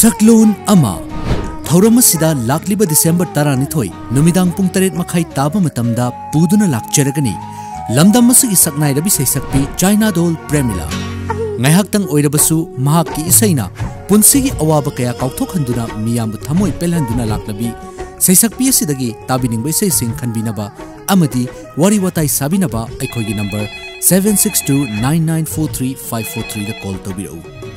ꯁꯛꯂꯣꯟ ꯑꯃ ꯊꯧꯔꯝ ꯑꯁꯤꯗ ꯂꯥꯛꯂꯤꯕ ꯗꯤꯁꯦꯝꯕꯔ ꯇꯔꯥꯅꯤꯊꯣꯏ ꯅꯨꯃꯤꯗꯥꯡ ꯄꯨꯡ ꯇꯔꯦꯠ ꯃꯈꯥꯏ ꯇꯥꯕ ꯃꯇꯝꯗ ꯄꯨꯗꯨꯅ ꯂꯥꯛꯆꯔꯒꯅꯤ ꯂꯝꯗꯝ ꯑꯁꯤꯒꯤ ꯁꯛꯅꯥꯏꯔꯕꯤ ꯁꯩꯁꯛꯄꯤ ꯆꯥꯏꯅꯥꯗꯣꯜ ꯄ꯭ꯔꯦꯃꯤꯂꯥ ꯉꯥꯏꯍꯥꯛꯇꯪ ꯑꯣꯏꯔꯕꯁꯨ ꯃꯍꯥꯛꯀꯤ ꯏꯁꯩꯅ ꯄꯨꯟꯁꯤꯒꯤ ꯑꯋꯥꯕ ꯀꯌꯥ ꯀꯥꯎꯊꯣꯛꯍꯟꯗꯨꯅ ꯃꯤꯌꯥꯝꯕꯨ ꯊꯃꯣꯏ ꯄꯦꯜꯍꯟꯗꯨꯅ ꯂꯥꯛꯂꯕꯤ ꯁꯩꯁꯛꯄꯤ ꯑꯁꯤꯗꯒꯤ ꯇꯥꯕꯤꯅꯤꯡꯕ ꯏꯁꯩꯁꯤꯡ ꯈꯟꯕꯤꯅꯕ ꯑꯃꯗꯤ ꯋꯥꯔꯤ ꯋꯥꯇꯥꯏ ꯁꯥꯕꯤꯅꯕ ꯑꯩꯈꯣꯏꯒꯤ number seven six two nine nine four three five four third call ꯇꯧꯕꯤꯔꯛꯎ